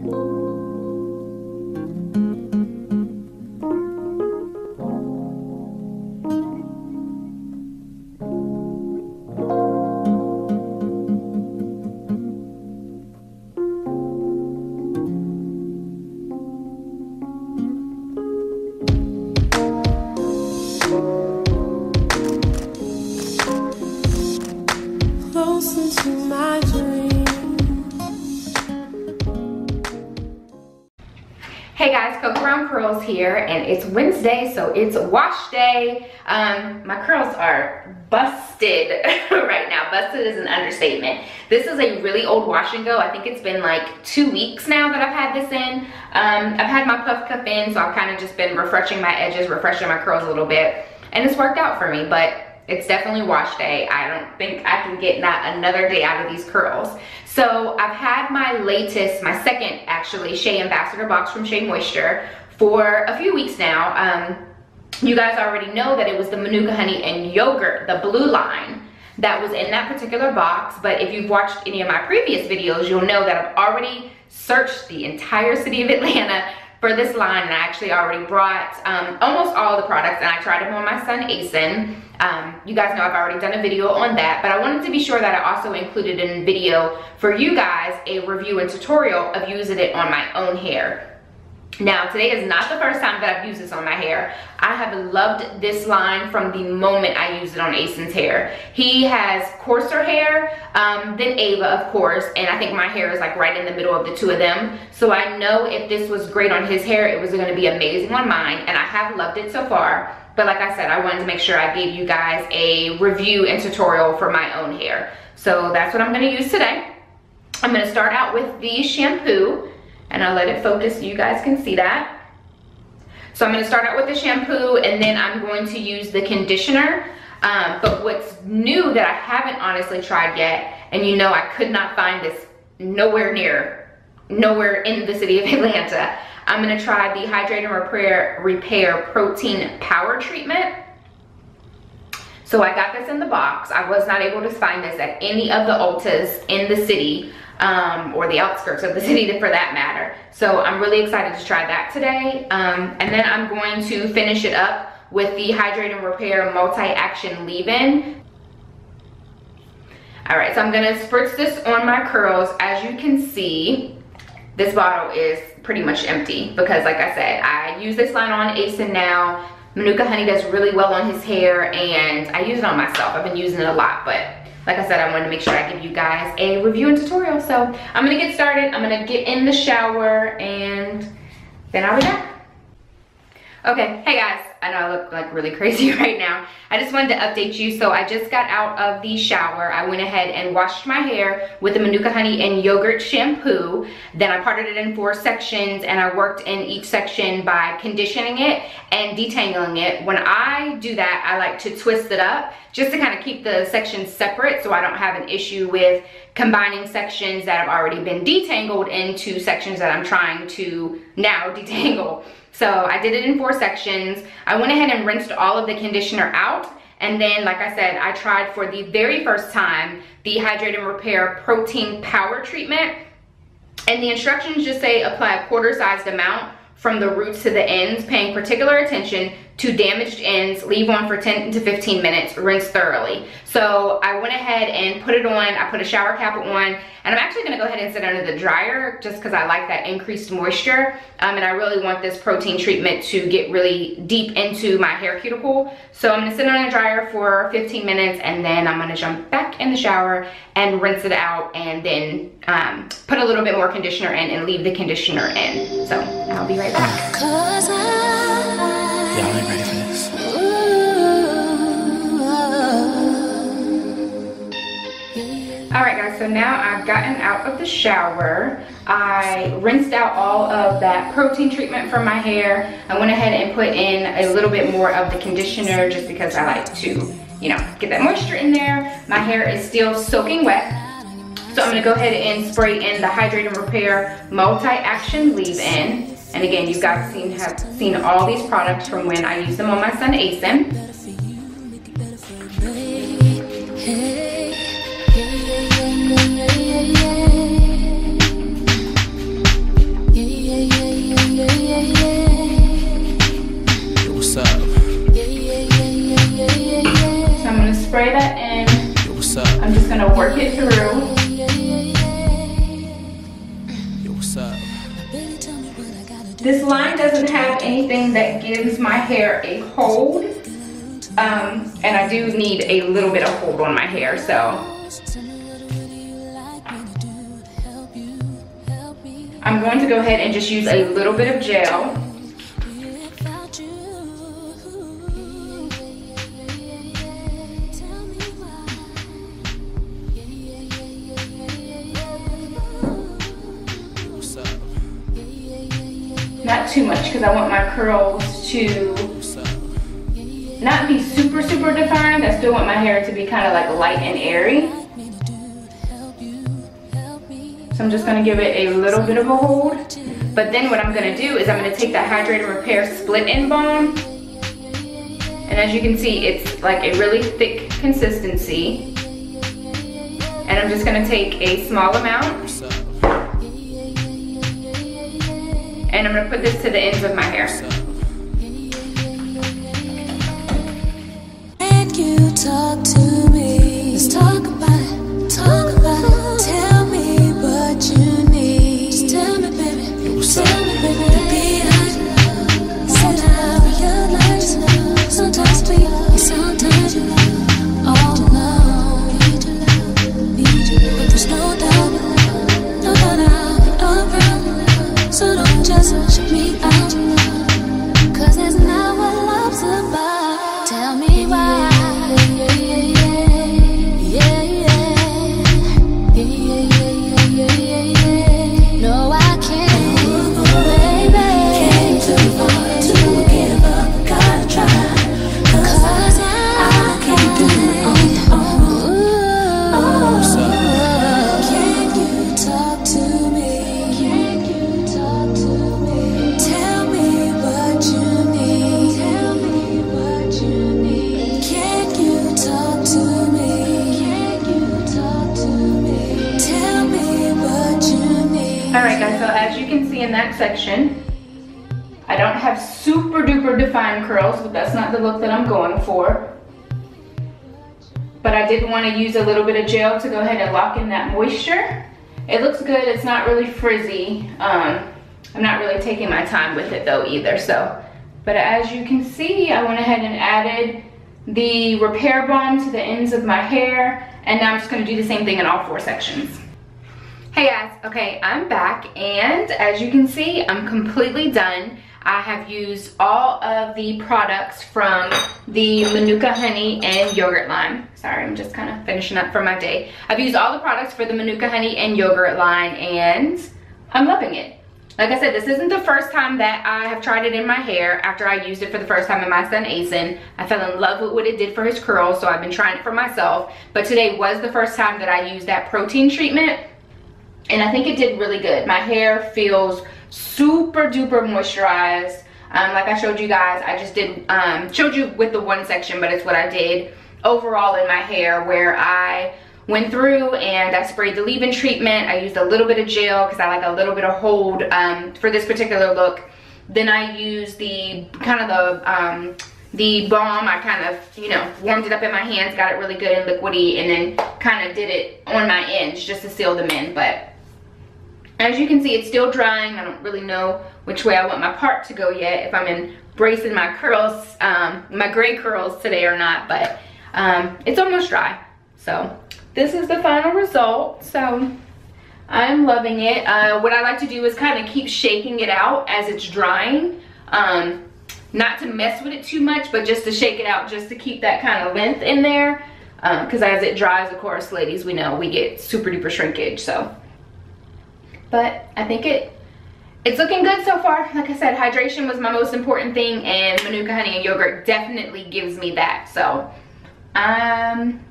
Hey here, and it's Wednesday, so it's wash day. Um, my curls are busted right now. Busted is an understatement. This is a really old wash and go. I think it's been like two weeks now that I've had this in. Um, I've had my puff cup in, so I've kind of just been refreshing my edges, refreshing my curls a little bit, and it's worked out for me, but it's definitely wash day. I don't think I can get not another day out of these curls. So I've had my latest, my second actually, Sheabassador box from Shea Moisture for a few weeks now. Um, you guys already know that it was the Manuka Honey and Yogurt, the blue line that was in that particular box. But if you've watched any of my previous videos, you'll know that I've already searched the entire city of Atlanta for this line and I actually already brought um, almost all the products and I tried them on my son Asen. Um, you guys know I've already done a video on that, but I wanted to be sure that I also included in video for you guys a review and tutorial of using it on my own hair. Now, today is not the first time that I've used this on my hair. I have loved this line from the moment I used it on Asen's hair. He has coarser hair um, than Ava, of course, and I think my hair is like right in the middle of the two of them. So I know if this was great on his hair, it was gonna be amazing on mine, and I have loved it so far. But like I said, I wanted to make sure I gave you guys a review and tutorial for my own hair. So that's what I'm gonna use today. I'm gonna start out with the shampoo and I'll let it focus so you guys can see that. So I'm gonna start out with the shampoo and then I'm going to use the conditioner. Um, but what's new that I haven't honestly tried yet, and you know I could not find this nowhere near, nowhere in the city of Atlanta. I'm gonna try the Hydrate and Repair, Repair Protein Power Treatment. So I got this in the box. I was not able to find this at any of the Ultas in the city um, or the outskirts of the city for that matter. So I'm really excited to try that today. Um, and then I'm going to finish it up with the Hydrate and Repair Multi-Action Leave-In. All right, so I'm gonna spritz this on my curls. As you can see, this bottle is pretty much empty because like I said, I use this line on Asen now. Manuka Honey does really well on his hair and I use it on myself. I've been using it a lot, but like I said, I wanted to make sure I give you guys a review and tutorial. So I'm gonna get started. I'm gonna get in the shower and then I'll be back. Okay, hey guys, I know I look like really crazy right now. I just wanted to update you. So I just got out of the shower. I went ahead and washed my hair with the Manuka Honey and Yogurt shampoo. Then I parted it in four sections and I worked in each section by conditioning it and detangling it. When I do that, I like to twist it up just to kind of keep the sections separate so I don't have an issue with combining sections that have already been detangled into sections that I'm trying to now detangle. So I did it in four sections. I went ahead and rinsed all of the conditioner out. And then, like I said, I tried for the very first time the Hydrate and Repair Protein Power Treatment. And the instructions just say apply a quarter sized amount from the roots to the ends, paying particular attention to damaged ends, leave on for 10 to 15 minutes, rinse thoroughly. So I went ahead and put it on, I put a shower cap on, and I'm actually gonna go ahead and sit under the dryer just cause I like that increased moisture. Um, and I really want this protein treatment to get really deep into my hair cuticle. So I'm gonna sit under the dryer for 15 minutes and then I'm gonna jump back in the shower and rinse it out and then um, put a little bit more conditioner in and leave the conditioner in. So I'll be right back. This. Alright guys, so now I've gotten out of the shower. I rinsed out all of that protein treatment from my hair. I went ahead and put in a little bit more of the conditioner just because I like to, you know, get that moisture in there. My hair is still soaking wet. So I'm gonna go ahead and spray in the Hydrate and Repair Multi-Action Leave-In. And again, you guys seen, have seen all these products from when I used them on my son Asen. This line doesn't have anything that gives my hair a hold. Um, and I do need a little bit of hold on my hair, so. I'm going to go ahead and just use a little bit of gel. Too much because I want my curls to not be super, super defined. I still want my hair to be kind of like light and airy. So I'm just gonna give it a little bit of a hold. But then what I'm gonna do is I'm gonna take that Hydrate and Repair Split End Balm. And as you can see, it's like a really thick consistency. And I'm just gonna take a small amount. And I'm gonna put this to the ends of my hair. you talk to defined curls, but that's not the look that I'm going for. But I did want to use a little bit of gel to go ahead and lock in that moisture. It looks good, it's not really frizzy. Um, I'm not really taking my time with it though either, so. But as you can see, I went ahead and added the repair balm to the ends of my hair, and now I'm just gonna do the same thing in all four sections. Hey guys, okay, I'm back and as you can see, I'm completely done. I have used all of the products from the Manuka Honey and Yogurt line. Sorry, I'm just kind of finishing up for my day. I've used all the products for the Manuka Honey and Yogurt line and I'm loving it. Like I said, this isn't the first time that I have tried it in my hair after I used it for the first time in my son Asen. I fell in love with what it did for his curls, so I've been trying it for myself. But today was the first time that I used that protein treatment and I think it did really good. My hair feels super duper moisturized. Um, like I showed you guys, I just did, um, showed you with the one section, but it's what I did overall in my hair where I went through and I sprayed the leave-in treatment. I used a little bit of gel because I like a little bit of hold um, for this particular look. Then I used the kind of the um, the balm. I kind of, you know, warmed it up in my hands, got it really good and liquidy, and then kind of did it on my ends just to seal them in. But as you can see, it's still drying. I don't really know which way I want my part to go yet, if I'm embracing my curls, um, my gray curls today or not, but um, it's almost dry. So this is the final result. So I'm loving it. Uh, what I like to do is kind of keep shaking it out as it's drying. Um, not to mess with it too much, but just to shake it out just to keep that kind of length in there. Because um, as it dries, of course, ladies, we know we get super duper shrinkage. So but I think it it's looking good so far. Like I said, hydration was my most important thing and Manuka honey and yogurt definitely gives me that. So um,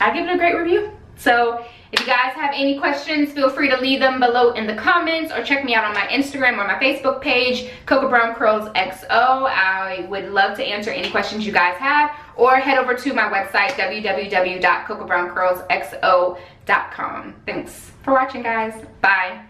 I give it a great review. So if you guys have any questions, feel free to leave them below in the comments or check me out on my Instagram or my Facebook page, Cocoa Brown Curls XO. I would love to answer any questions you guys have or head over to my website, www.cocoabrown.curlsxo.com. Thanks for watching, guys. Bye.